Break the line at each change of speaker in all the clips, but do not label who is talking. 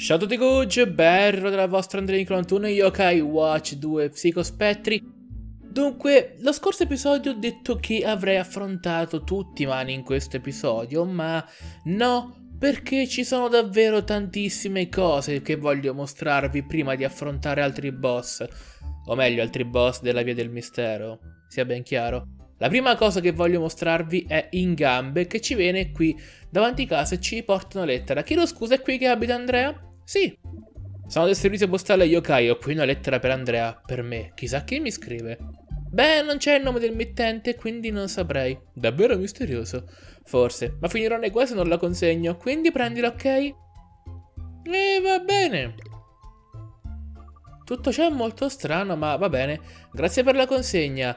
A tutti Gugge, bello della vostra Andrea 91 Yokai Watch 2 Psicospettri Dunque, lo scorso episodio ho detto che avrei affrontato tutti i mani in questo episodio, ma no, perché ci sono davvero tantissime cose che voglio mostrarvi prima di affrontare altri boss, o meglio altri boss della Via del Mistero, sia ben chiaro. La prima cosa che voglio mostrarvi è in gambe che ci viene qui davanti a casa e ci porta una lettera. Chiedo scusa, è qui che abita Andrea? Sì. Sono del servizio postale Yokai, ho qui una lettera per Andrea, per me. Chissà chi mi scrive. Beh, non c'è il nome del mittente, quindi non saprei. Davvero misterioso. Forse, ma finirò nei guai se non la consegno, quindi prendila, ok? E va bene. Tutto ciò è molto strano, ma va bene. Grazie per la consegna.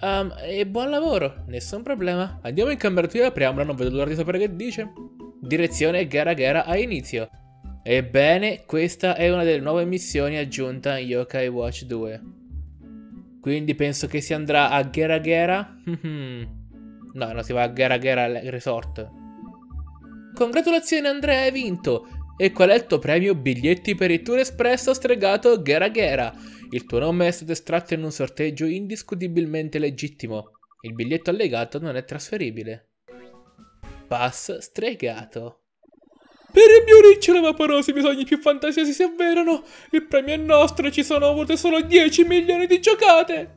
Um, e buon lavoro, nessun problema. Andiamo in camera tua e apriamola, non vedo l'ora di sapere che dice. Direzione Gara Gara a inizio. Ebbene, questa è una delle nuove missioni aggiunta in Yokai Watch 2. Quindi penso che si andrà a Gera Gera? no, non si va a Gera Gera Resort. Congratulazioni Andrea, hai vinto! E qual è il tuo premio? Biglietti per il tour espresso stregato Gera Gera. Il tuo nome è stato estratto in un sorteggio indiscutibilmente legittimo. Il biglietto allegato non è trasferibile. Pass stregato. Per il mio ricciolo vaporoso i bisogni più fantasiosi si avverano. Il premio è nostro e ci sono avute solo 10 milioni di giocate.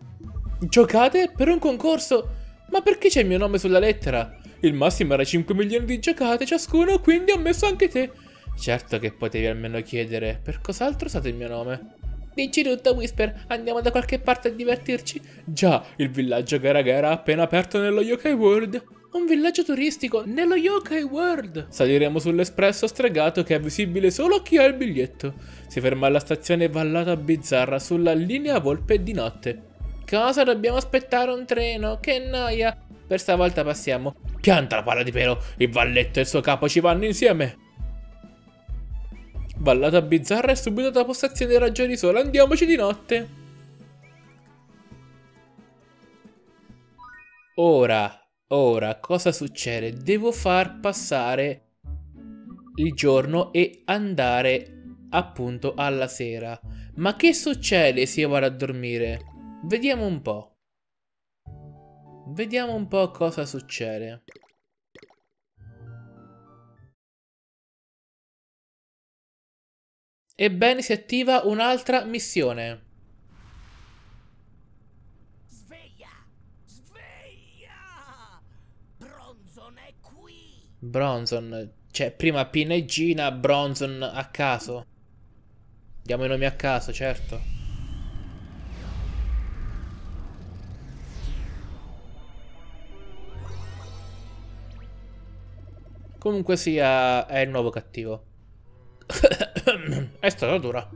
Giocate? Per un concorso? Ma perché c'è il mio nome sulla lettera? Il massimo era 5 milioni di giocate ciascuno, quindi ho messo anche te. Certo che potevi almeno chiedere, per cos'altro usate il mio nome? Dici tutto, Whisper, andiamo da qualche parte a divertirci? Già, il villaggio Gara Gara appena aperto nello Yokai World. Un villaggio turistico nello Yokai World. Saliremo sull'espresso stregato che è visibile solo a chi ha il biglietto. Si ferma alla stazione Vallata Bizzarra sulla linea Volpe di notte. Cosa dobbiamo aspettare un treno? Che noia. Per stavolta passiamo. Pianta la palla di pelo. Il valletto e il suo capo ci vanno insieme. Vallata bizzarra e subito dopo stazione ragioni solo. Andiamoci di notte. Ora Ora, cosa succede? Devo far passare il giorno e andare appunto alla sera. Ma che succede se io vado a dormire? Vediamo un po'. Vediamo un po' cosa succede. Ebbene si attiva un'altra missione. Bronson. Cioè, prima Pinegina, Bronson a caso. Diamo i nomi a caso, certo. Comunque sia, è il nuovo cattivo. è stata dura.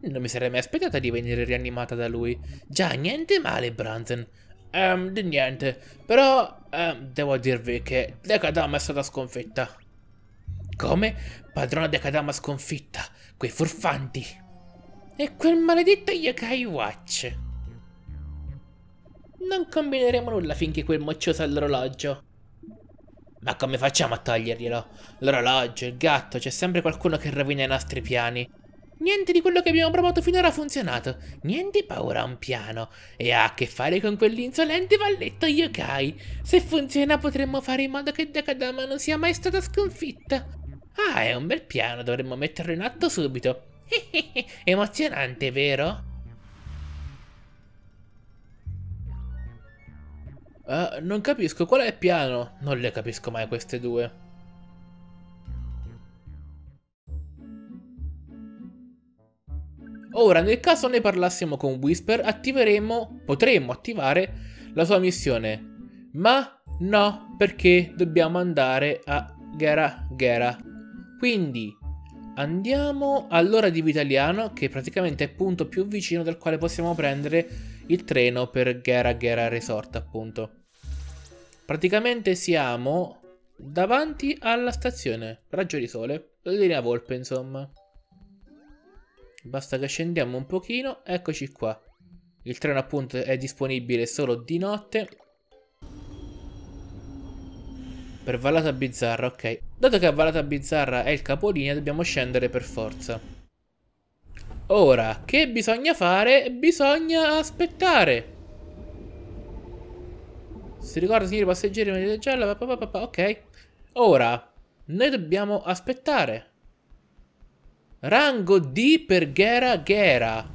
Non mi sarei mai aspettata di venire rianimata da lui. Già, niente male, Bronson. Um, di niente. Però um, devo dirvi che Decadama è stata sconfitta. Come? Padrona Decadama sconfitta. Quei furfanti. E quel maledetto Yokai Watch. Non combineremo nulla finché quel moccioso ha l'orologio. Ma come facciamo a toglierglielo? L'orologio, il gatto, c'è sempre qualcuno che rovina i nostri piani. Niente di quello che abbiamo provato finora ha funzionato. Niente paura un piano. E ha a che fare con quell'insolente valletto yokai. Se funziona potremmo fare in modo che Dakadama non sia mai stata sconfitta. Ah, è un bel piano, dovremmo metterlo in atto subito. Emozionante, vero? Uh, non capisco, qual è il piano? Non le capisco mai queste due. Ora, nel caso ne parlassimo con Whisper, attiveremo, potremmo attivare la sua missione. Ma no, perché dobbiamo andare a Gera Gera. Quindi andiamo all'ora di Vitaliano, che praticamente è il punto più vicino dal quale possiamo prendere il treno per Gera Gera Resort, appunto. Praticamente siamo davanti alla stazione Raggio di Sole, la linea Volpe, insomma. Basta che scendiamo un pochino. Eccoci qua. Il treno appunto è disponibile solo di notte. Per Vallata Bizzarra, ok. Dato che a Vallata Bizzarra è il capolinea, dobbiamo scendere per forza. Ora, che bisogna fare? Bisogna aspettare. Si ricorda signori passeggeri, moneta gialla, ok. Ora, noi dobbiamo aspettare. Rango D per Gera Gera.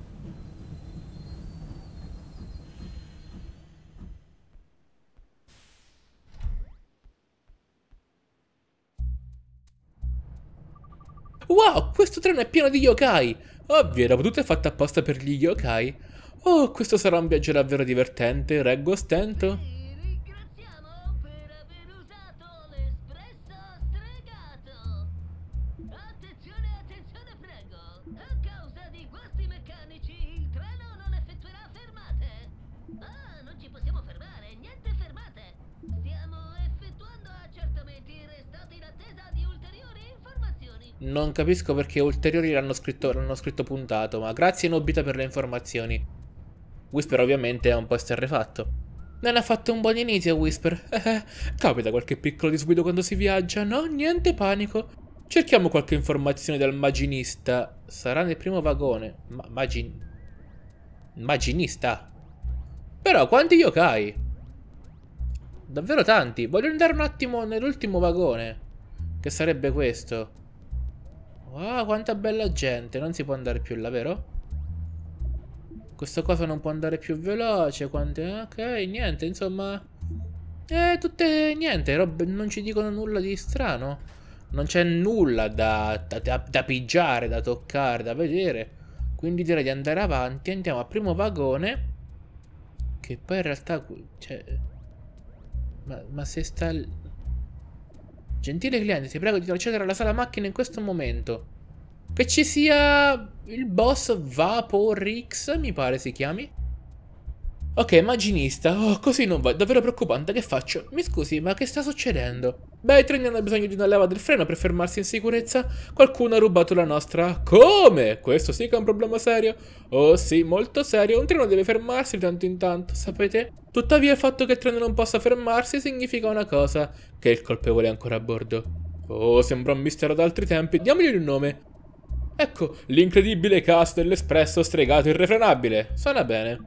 Wow, questo treno è pieno di yokai! Ovvio, era tutto fatto apposta per gli yokai. Oh, questo sarà un viaggio davvero divertente, reggo stento. Non capisco perché ulteriori l'hanno scritto, scritto puntato, ma grazie Nobita per le informazioni. Whisper ovviamente è un po' esterrefatto. Non ha fatto un buon inizio, Whisper. Eh, capita qualche piccolo disguido quando si viaggia, no? Niente panico. Cerchiamo qualche informazione dal maginista. Sarà nel primo vagone. Ma magin... Maginista? Però quanti yokai? Davvero tanti. Voglio andare un attimo nell'ultimo vagone. Che sarebbe questo. Wow, quanta bella gente. Non si può andare più là, vero? Questa cosa non può andare più veloce. Quante... Ok, niente, insomma... Eh, tutte... Niente, robe... non ci dicono nulla di strano. Non c'è nulla da, da, da, da pigiare, da toccare, da vedere. Quindi direi di andare avanti. Andiamo al primo vagone. Che poi in realtà... Cioè... Ma, ma se sta... Gentile cliente, ti prego di accedere alla sala macchine in questo momento. Che ci sia il boss Vaporix, mi pare si chiami. Ok, immaginista. Oh, così non va. Davvero preoccupante. Che faccio? Mi scusi, ma che sta succedendo? Beh, i treni hanno bisogno di una leva del freno per fermarsi in sicurezza. Qualcuno ha rubato la nostra. Come? Questo sì che è un problema serio. Oh sì, molto serio. Un treno deve fermarsi di tanto in tanto, sapete? Tuttavia il fatto che il treno non possa fermarsi significa una cosa. Che il colpevole è ancora a bordo. Oh, sembra un mistero d'altri tempi. Diamogli un nome. Ecco, l'incredibile caso dell'espresso stregato irrefrenabile. Suona bene.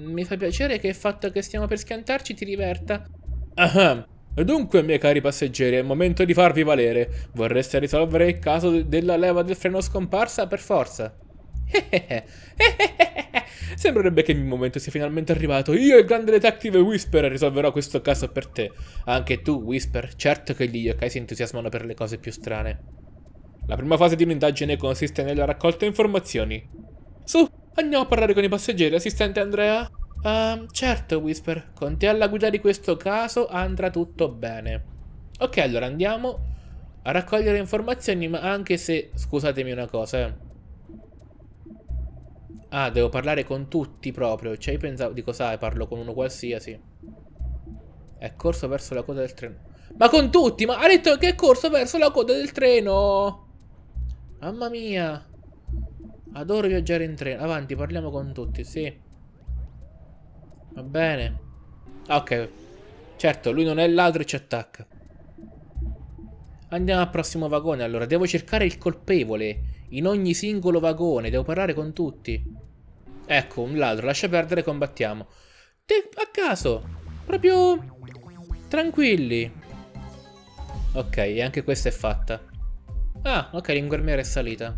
Mi fa piacere che il fatto che stiamo per schiantarci ti diverta. Ah, dunque, miei cari passeggeri, è il momento di farvi valere. Vorreste risolvere il caso della leva del freno scomparsa per forza. Sembrerebbe che il momento sia finalmente arrivato. Io, il grande detective Whisper, risolverò questo caso per te. Anche tu, Whisper. Certo che gli yokai si entusiasmano per le cose più strane. La prima fase di un'indagine consiste nella raccolta informazioni. Su, Andiamo a parlare con i passeggeri, assistente Andrea? Um, certo, Whisper. Con te alla guida di questo caso andrà tutto bene. Ok, allora andiamo a raccogliere informazioni, ma anche se... Scusatemi una cosa, eh. Ah, devo parlare con tutti proprio. Cioè, io pensavo... Dico, sai, parlo con uno qualsiasi. È corso verso la coda del treno. Ma con tutti? Ma ha detto che è corso verso la coda del treno! Mamma mia! Adoro viaggiare in treno. Avanti, parliamo con tutti, sì. Va bene. Ah, ok. Certo, lui non è ladro e ci attacca. Andiamo al prossimo vagone, allora. Devo cercare il colpevole in ogni singolo vagone. Devo parlare con tutti. Ecco, un ladro. Lascia perdere, combattiamo. Te, a caso. Proprio... Tranquilli. Ok, e anche questa è fatta. Ah, ok, l'inguermiera è salita.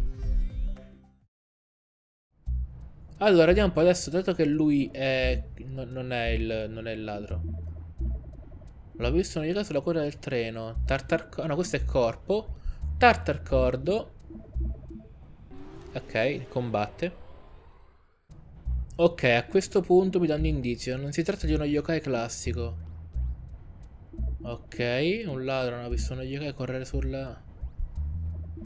Allora, vediamo un po' adesso, dato che lui è... No, non, è il, non è il ladro. L'ho visto navigato sulla coda del treno. Tartar... No, questo è corpo. Tartarcordo. Ok, combatte. Ok, a questo punto mi danno indizio. Non si tratta di uno yokai classico. Ok, un ladro non ha visto uno yokai correre sulla...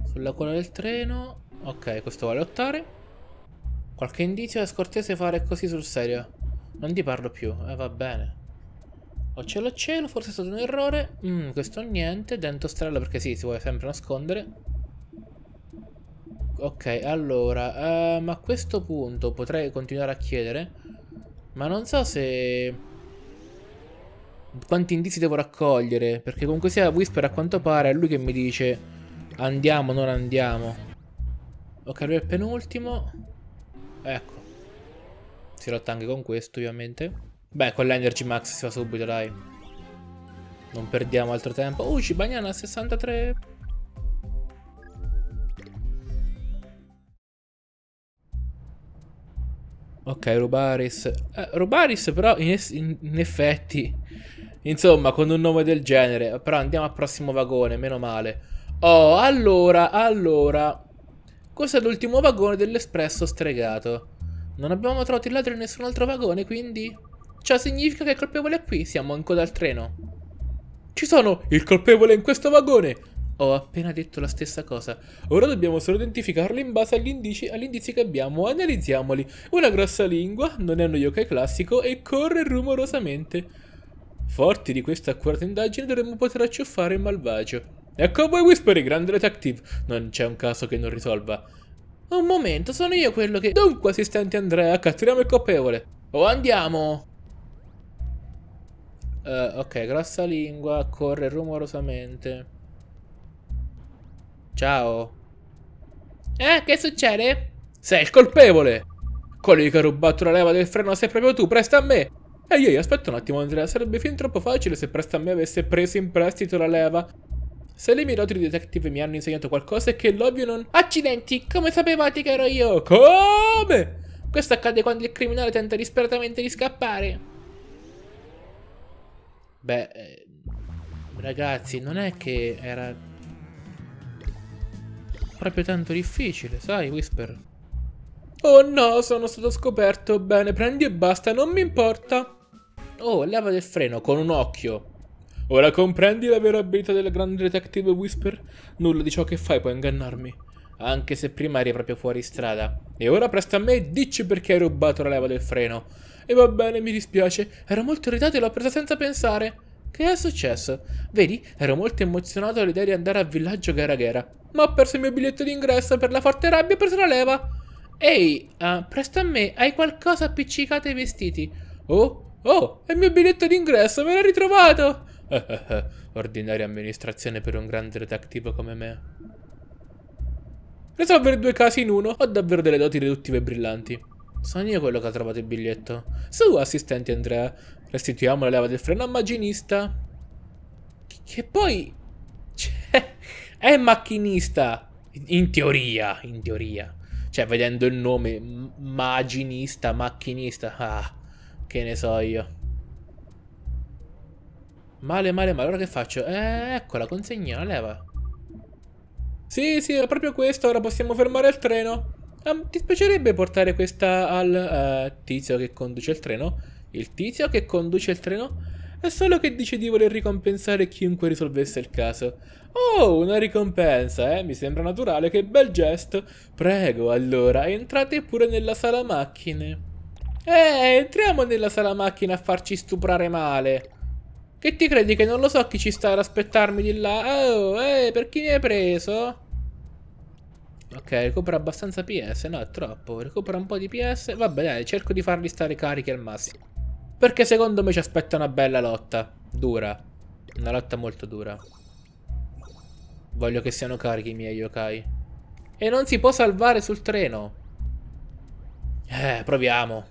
Sulla coda del treno. Ok, questo a lottare. Qualche indizio è scortese fare così sul serio. Non ti parlo più. Eh, va bene. O cielo cielo, forse è stato un errore. Mm, questo niente. Dento strella perché sì, si vuole sempre nascondere. Ok, allora. Um, a questo punto potrei continuare a chiedere. Ma non so se... quanti indizi devo raccogliere. Perché comunque sia Whisper a quanto pare è lui che mi dice andiamo, non andiamo. Ok, lui è il penultimo. Ecco. Si lotta anche con questo, ovviamente. Beh, con l'Energy Max si fa subito, dai. Non perdiamo altro tempo. Uh, Cibagnana 63. Ok, Rubaris. Eh, Rubaris però in, in, in, effetti... Insomma, con un nome del genere. Però andiamo al prossimo vagone, meno male. Oh, allora, allora... Questo è l'ultimo vagone dell'espresso stregato. Non abbiamo trovato il ladro in nessun altro vagone, quindi... Ciò significa che il colpevole è qui, siamo in coda al treno. Ci sono! Il colpevole in questo vagone! Ho appena detto la stessa cosa. Ora dobbiamo solo identificarlo in base agli indizi, agli indizi che abbiamo. Analizziamoli. Una grossa lingua, non è uno yokai classico e corre rumorosamente. Forti di questa accurata indagine dovremmo poter acciuffare il malvagio. Ecco voi Whispery, grande detective. Non c'è un caso che non risolva. Un momento, sono io quello che... Dunque, assistente Andrea, catturiamo il colpevole. O andiamo... Uh, ok, grossa lingua, corre rumorosamente. Ciao. Eh, che succede? Sei il colpevole! Colui che ha rubato la leva del freno sei proprio tu, presta a me! Ehi, ehi, aspetta un attimo Andrea, sarebbe fin troppo facile se presta a me avesse preso in prestito la leva. Se le mie doti di detective mi hanno insegnato qualcosa è che l'ovvio non... Accidenti, come sapevate che ero io? Come? Questo accade quando il criminale tenta disperatamente di scappare. Beh, eh, ragazzi, non è che era proprio tanto difficile, sai, Whisper? Oh no, sono stato scoperto. Bene, prendi e basta, non mi importa. Oh, leva del freno con un occhio. Ora comprendi la vera abilità del grande detective Whisper? Nulla di ciò che fai può ingannarmi. Anche se prima eri proprio fuori strada. E ora presta a me e dici perché hai rubato la leva del freno. E va bene, mi dispiace. Ero molto irritato e l'ho presa senza pensare. Che è successo? Vedi, ero molto emozionato all'idea di andare al villaggio Gara Gara. Ma ho perso il mio biglietto d'ingresso per la forte rabbia ho preso la leva. Ehi, uh, presto a me, hai qualcosa appiccicato ai vestiti? Oh, oh, è il mio biglietto d'ingresso, me l'hai ritrovato! Ordinaria amministrazione per un grande detective come me. Risolvere due casi in uno, ho davvero delle doti riduttive brillanti. Sono io quello che ha trovato il biglietto. Su, assistente Andrea. Restituiamo la leva del freno a macchinista. Che, che poi... Cioè, è macchinista. In teoria, in teoria. Cioè, vedendo il nome, maginista, macchinista. Ah, che ne so io. Male, male, male. Allora che faccio? Eh, eccola, consegna la leva. Sì, sì, è proprio questo. Ora possiamo fermare il treno. Um, ti piacerebbe portare questa al uh, tizio che conduce il treno? Il tizio che conduce il treno? È solo che dice di voler ricompensare chiunque risolvesse il caso. Oh, una ricompensa, eh? Mi sembra naturale, che bel gesto. Prego, allora, entrate pure nella sala macchine. Eh, entriamo nella sala macchine a farci stuprare male. Che ti credi che non lo so chi ci sta ad aspettarmi di là? Oh, eh, per chi mi hai preso? Ok, recupera abbastanza PS. No, è troppo. Recupera un po' di PS. Vabbè, dai, cerco di farli stare carichi al massimo. Perché secondo me ci aspetta una bella lotta. Dura. Una lotta molto dura. Voglio che siano carichi i miei yokai. E non si può salvare sul treno. Eh, proviamo.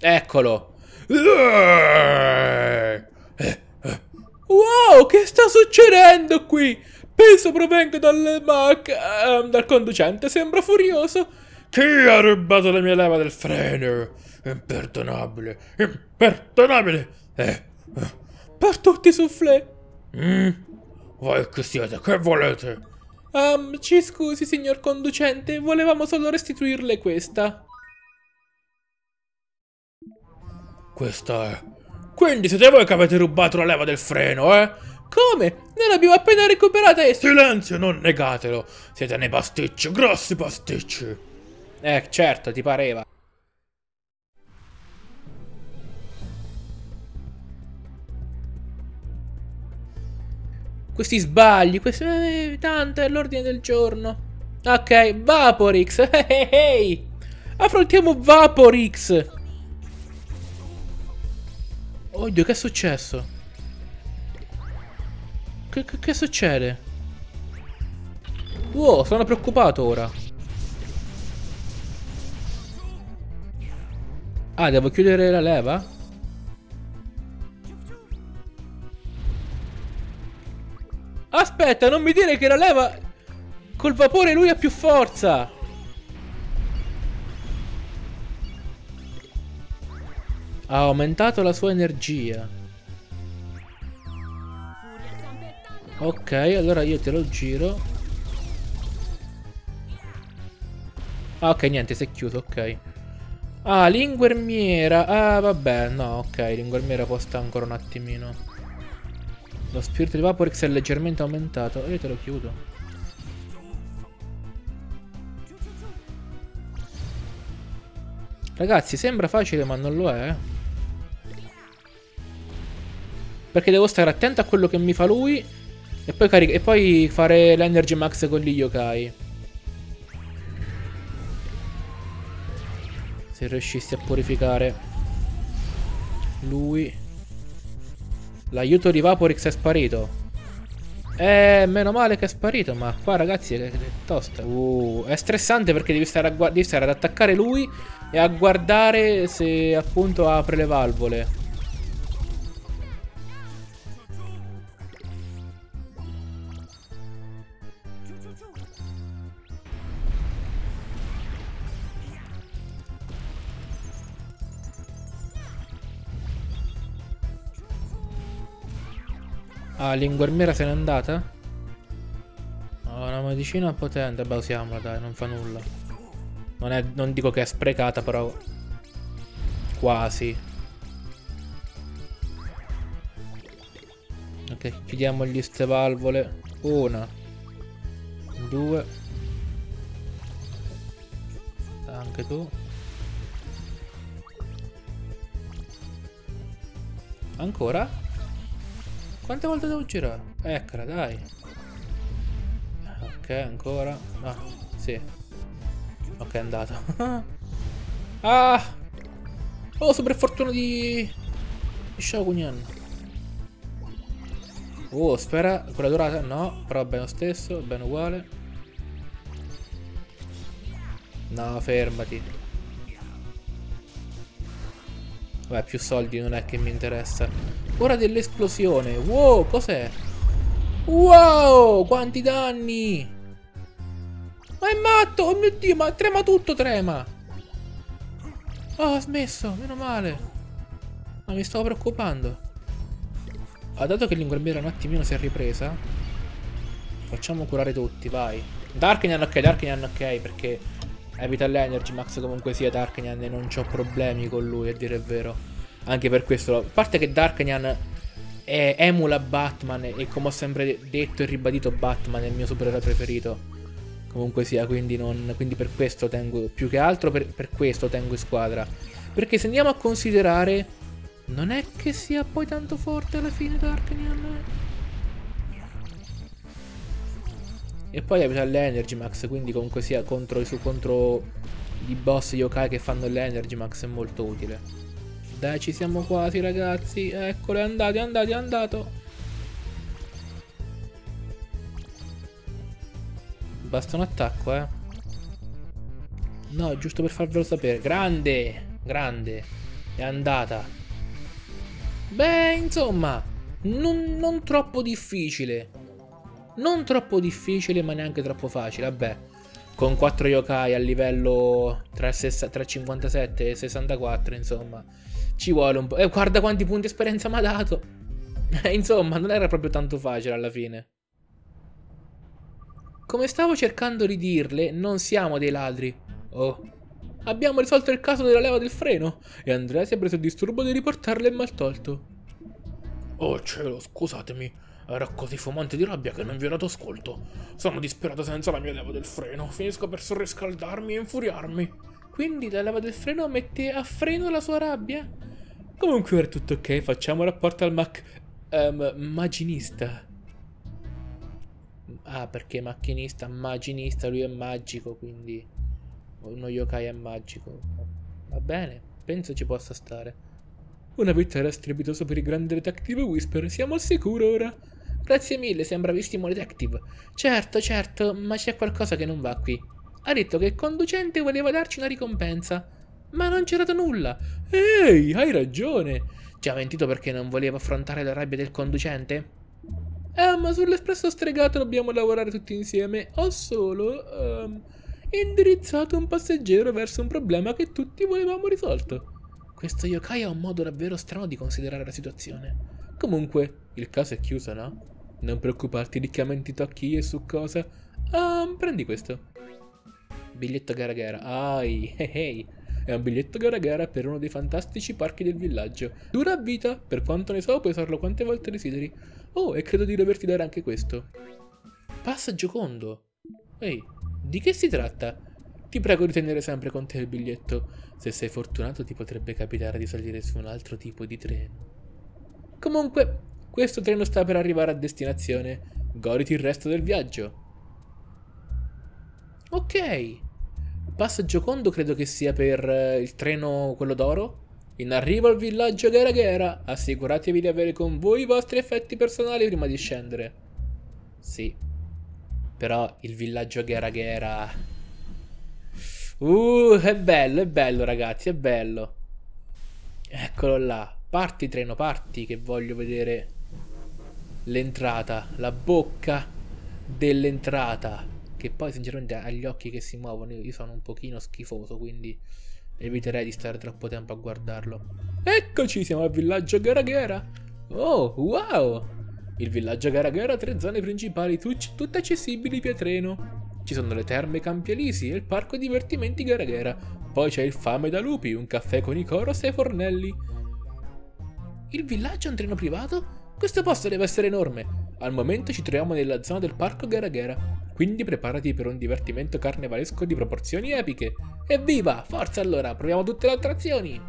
Eccolo. Wow, che sta succedendo qui? Penso provenga dal Mac, eh, dal conducente, sembra furioso. Chi ha rubato la mia leva del freno? Imperdonabile, imperdonabile. Eh, eh. Per tutti i soufflé. Mm. Voi che siete, che volete? Um, ci scusi, signor conducente, volevamo solo restituirle questa. Questa è... Quindi siete voi che avete rubato la leva del freno, eh? Come? Noi l'abbiamo appena recuperata e... Silenzio, non negatelo. Siete nei pasticci, grossi pasticci. Eh, certo, ti pareva. Questi sbagli, questi... Eh, tanto è l'ordine del giorno. Ok, Vaporix. Ehi, hey, Affrontiamo Vaporix. Oddio, che è successo? Che, che, che succede? Wow, sono preoccupato ora. Ah, devo chiudere la leva? Aspetta, non mi dire che la leva... Col vapore lui ha più forza! Ha aumentato la sua energia. Ok, allora io te lo giro. Ah, ok, niente, si è chiuso, ok. Ah, linguermiera. Ah, vabbè, no, ok, linguermiera stare ancora un attimino. Lo spirito di Vaporix è leggermente aumentato. Io te lo chiudo. Ragazzi, sembra facile ma non lo è. Perché devo stare attento a quello che mi fa lui e poi, e poi fare l'energy max con gli yokai. Se riuscissi a purificare lui. L'aiuto di Vaporix è sparito. Eh, meno male che è sparito, ma qua ragazzi è, è tosta. Uh, è stressante perché devi stare, devi stare ad attaccare lui e a guardare se appunto apre le valvole. Ah, l'inguermiera se n'è andata? Una medicina potente. Beh, usiamola, dai, non fa nulla. Non, è, non dico che è sprecata, però... Quasi. Ok, chiudiamogli ste valvole. Una. Due. Anche tu. Ancora? Quante volte devo girare? Eccola, dai. Ok, ancora. Ah, sì. Ok, è andato. ah! Oh, super fortuna di... di Shogunyan. Oh, spera, quella durata? No, però bene lo stesso, bene uguale. No, fermati. Vabbè, più soldi non è che mi interessa. Ora dell'esplosione. Wow, cos'è? Wow, quanti danni! Ma è matto! Oh mio Dio, ma trema tutto, trema! Oh, ha smesso, meno male. Ma mi stavo preoccupando. Ha dato che l'inguermiera un attimino si è ripresa. Facciamo curare tutti, vai. Darknyan ok, Darknyan ok, perché evita l'energy max comunque sia Darknyan e non ho problemi con lui, a dire il vero. Anche per questo, a parte che Darknyan è, emula Batman e come ho sempre detto e ribadito Batman è il mio supereroe preferito. Comunque sia, quindi, non, quindi per questo tengo, più che altro per, per questo tengo in squadra. Perché se andiamo a considerare, non è che sia poi tanto forte alla fine Darknyan. E poi abita l'Energy Max, quindi comunque sia contro, su, contro i boss yokai che fanno l'Energy Max è molto utile. Dai, ci siamo quasi, ragazzi. Eccolo, è andato, è andato, è andato. Basta un attacco, eh. No, giusto per farvelo sapere. Grande, grande. È andata. Beh, insomma, non, non troppo difficile. Non troppo difficile, ma neanche troppo facile. Vabbè, con 4 yokai a livello tra, tra 57 e 64, insomma ci vuole un po'. E guarda quanti punti esperienza mi ha dato. Insomma, non era proprio tanto facile alla fine. Come stavo cercando di dirle, non siamo dei ladri. Oh. Abbiamo risolto il caso della leva del freno e Andrea si è preso il disturbo di riportarle il maltolto. Oh cielo, scusatemi. Era così fumante di rabbia che non vi ho dato ascolto. Sono disperato senza la mia leva del freno. Finisco per surriscaldarmi e infuriarmi. Quindi la leva del freno mette a freno la sua rabbia? Comunque ora è tutto ok, facciamo rapporto al Mac... Um, maginista. Ah, perché macchinista, maginista, lui è magico, quindi... Uno yokai è magico. Va bene, penso ci possa stare. Una vittoria strepitosa per il grande detective Whisper, siamo al sicuro ora. Grazie mille, sei bravissimo detective. Certo, certo, ma c'è qualcosa che non va qui. Ha detto che il conducente voleva darci una ricompensa, ma non c'era nulla. Ehi, hai ragione. Ci ha mentito perché non voleva affrontare la rabbia del conducente? Eh, ma sull'espresso stregato dobbiamo lavorare tutti insieme. Ho solo um, indirizzato un passeggero verso un problema che tutti volevamo risolto. Questo yokai ha un modo davvero strano di considerare la situazione. Comunque, il caso è chiuso, no? Non preoccuparti di chiamenti tocchi e su cosa. Um, prendi questo. Biglietto gara gara. Ai, hey, hey. È un biglietto gara gara per uno dei fantastici parchi del villaggio. Dura vita, per quanto ne so puoi usarlo quante volte desideri. Oh, e credo di doverti dare anche questo. Passa giocondo. Ehi, di che si tratta? Ti prego di tenere sempre con te il biglietto. Se sei fortunato ti potrebbe capitare di salire su un altro tipo di treno. Comunque, questo treno sta per arrivare a destinazione. Goditi il resto del viaggio. Ok. Passo Giocondo credo che sia per eh, il treno quello d'oro. In arrivo al villaggio Ghera Ghera, assicuratevi di avere con voi i vostri effetti personali prima di scendere. Sì. Però il villaggio Ghera Ghera... Uh, è bello, è bello ragazzi, è bello. Eccolo là. Parti treno, parti che voglio vedere l'entrata, la bocca dell'entrata. Che poi sinceramente agli occhi che si muovono io sono un pochino schifoso, quindi eviterei di stare troppo tempo a guardarlo. Eccoci, siamo al villaggio Garaghera. Oh, wow! Il villaggio Garaghera ha tre zone principali, tutte accessibili via treno. Ci sono le terme Campialisi e il parco divertimenti Garaghera. Poi c'è il Fame da Lupi, un caffè con i coros e i fornelli. Il villaggio è un treno privato? Questo posto deve essere enorme. Al momento ci troviamo nella zona del parco Gara Gara, quindi preparati per un divertimento carnevalesco di proporzioni epiche. Evviva! Forza allora, proviamo tutte le attrazioni!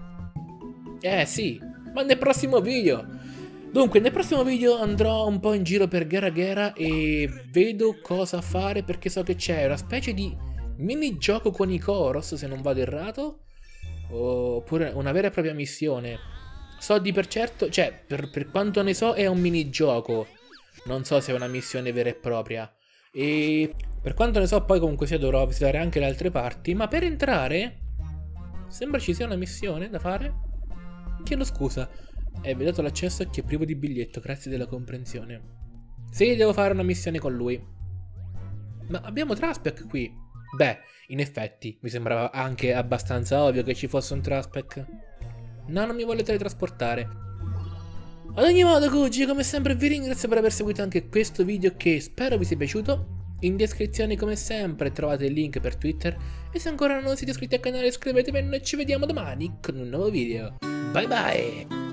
Eh sì, ma nel prossimo video! Dunque, nel prossimo video andrò un po' in giro per Gara Gara e vedo cosa fare perché so che c'è una specie di minigioco con i Koros, se non vado errato, oppure una vera e propria missione So di per certo, cioè, per, per quanto ne so, è un minigioco. Non so se è una missione vera e propria. E per quanto ne so, poi comunque sia dovrò visitare anche le altre parti. Ma per entrare, sembra ci sia una missione da fare. Chiedo scusa. E vi ho dato l'accesso a chi è privo di biglietto, grazie della comprensione. Sì, devo fare una missione con lui. Ma abbiamo Traspec qui. Beh, in effetti, mi sembrava anche abbastanza ovvio che ci fosse un Traspec. No, non mi vuole teletrasportare. Ad ogni modo, Gucci, come sempre vi ringrazio per aver seguito anche questo video che spero vi sia piaciuto. In descrizione, come sempre, trovate il link per Twitter. E se ancora non siete iscritti al canale, iscrivetevi e noi ci vediamo domani con un nuovo video. Bye bye!